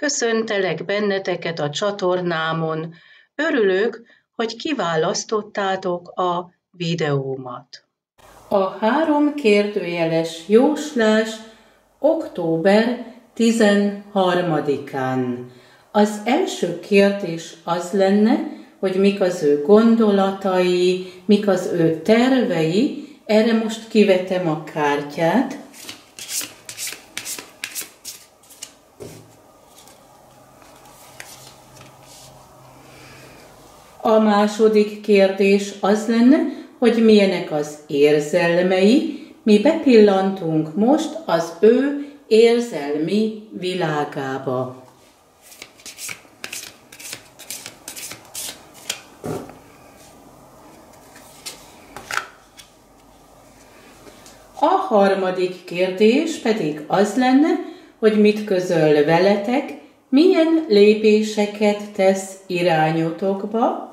Köszöntelek benneteket a csatornámon. Örülök, hogy kiválasztottátok a videómat. A három kérdőjeles jóslás október 13-án. Az első kérdés az lenne, hogy mik az ő gondolatai, mik az ő tervei. Erre most kivetem a kártyát. A második kérdés az lenne, hogy milyenek az érzelmei, mi bepillantunk most az ő érzelmi világába. A harmadik kérdés pedig az lenne, hogy mit közöl veletek, milyen lépéseket tesz irányotokba,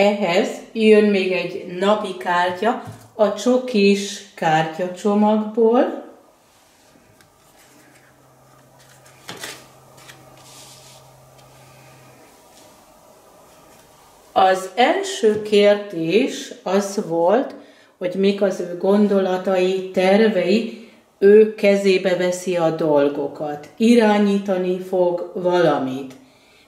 Ehhez jön még egy napi kártya a csokis kártyacsomagból. Az első kérdés az volt, hogy mik az ő gondolatai, tervei, ő kezébe veszi a dolgokat, irányítani fog valamit.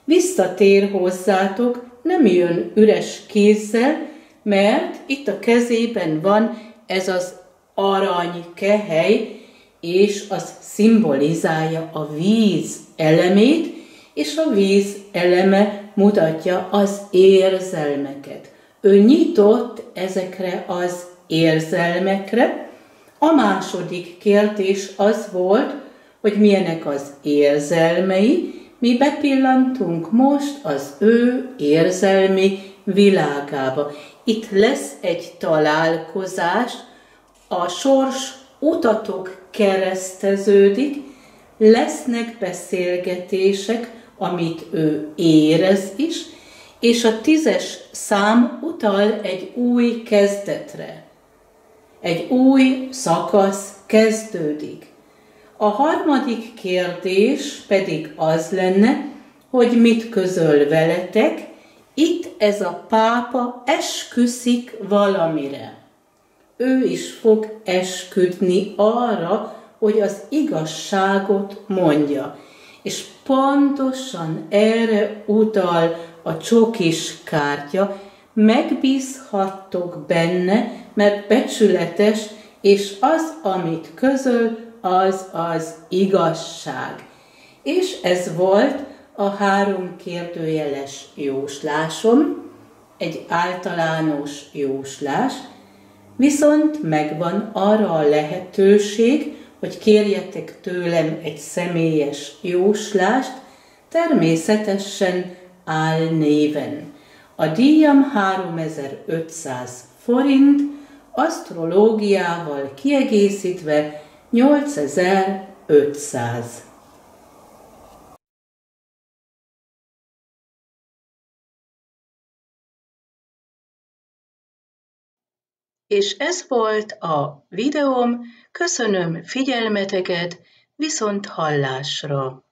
Visszatér hozzátok, nem jön üres kézzel, mert itt a kezében van ez az arany kehely, és az szimbolizálja a víz elemét, és a víz eleme mutatja az érzelmeket. Ő nyitott ezekre az érzelmekre. A második kérdés az volt, hogy milyenek az érzelmei, mi bepillantunk most az ő érzelmi világába. Itt lesz egy találkozás, a sors utatok kereszteződik, lesznek beszélgetések, amit ő érez is, és a tízes szám utal egy új kezdetre. Egy új szakasz kezdődik. A harmadik kérdés pedig az lenne, hogy mit közöl veletek, itt ez a pápa esküszik valamire. Ő is fog esküdni arra, hogy az igazságot mondja. És pontosan erre utal a csokis kártya, megbízhattok benne, mert becsületes, és az, amit közöl, az az igazság. És ez volt a három kérdőjeles jóslásom, egy általános jóslás, viszont megvan arra a lehetőség, hogy kérjetek tőlem egy személyes jóslást, természetesen álnéven. A díjam 3500 forint, asztrológiával kiegészítve 8500. És ez volt a videóm, köszönöm figyelmeteket, viszont hallásra!